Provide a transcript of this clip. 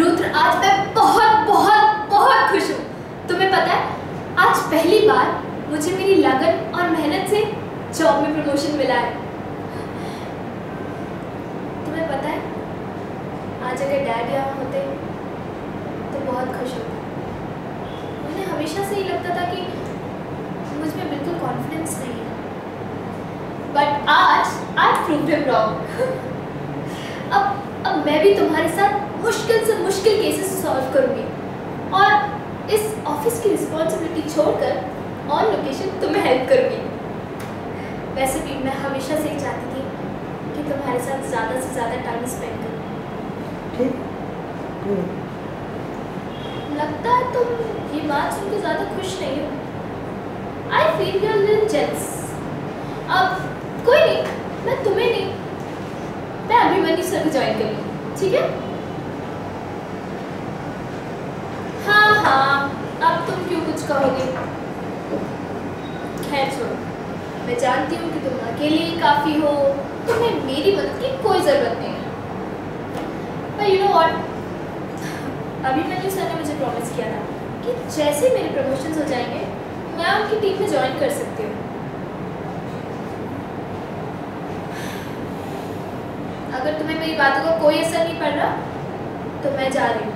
रुद्र, आज मैं बहुत बहुत बहुत खुश हूँ। तुम्हें पता है, आज पहली बार मुझे मेरी लगन और मेहनत से जॉब में प्रमोशन मिला है। तुम्हें पता है, आज अगर डैड यहाँ होते तो बहुत खुश होते। मुझे हमेशा से ही लगता था कि मुझमें बिल्कुल कॉन्फिडेंस नहीं है। बट आज आज प्रूव हिम रॉन्ग अब अब मैं भी तुम्हारे साथ मुश्किल से मुश्किल केसेस सॉल्व करूँगी। और इस ऑफ़िस की रिस्पॉन्सिबिलिटी छोड़कर ऑन लोकेशन तुम्हें हेल्प करूँगी। वैसे भी मैं हमेशा से ही चाहती थी कि तुम्हारे साथ ज़्यादा से ज़्यादा टाइम स्पेंड करूँ। ठीक। कोई लगता है तुम ये बात सुनकर ज़्यादा खुश नहीं हो। I feel you're little jealous अब कोई नहीं मैं तुम्हें नहीं मैं अभिमन्यु को ज्वाइन करूँगी ठीक है? हाँ हाँ अब तुम क्यों कुछ कहोगे? खैर, छोड़ो। मैं जानती हूँ कि तुम अकेले ही काफ़ी हो, तुम्हें मेरी मदद की कोई ज़रूरत नहीं है। पर you know what Abhimanyu sir ने मुझे प्रॉमिस किया था कि जैसे मेरे प्रमोशंस हो जाएँगे, मैं उनकी टीम में ज्वाइन कर सकती हूँ। अगर तुम्हें मेरी बातों का को कोई असर नहीं पड़ रहा तो मैं जा रही हूँ।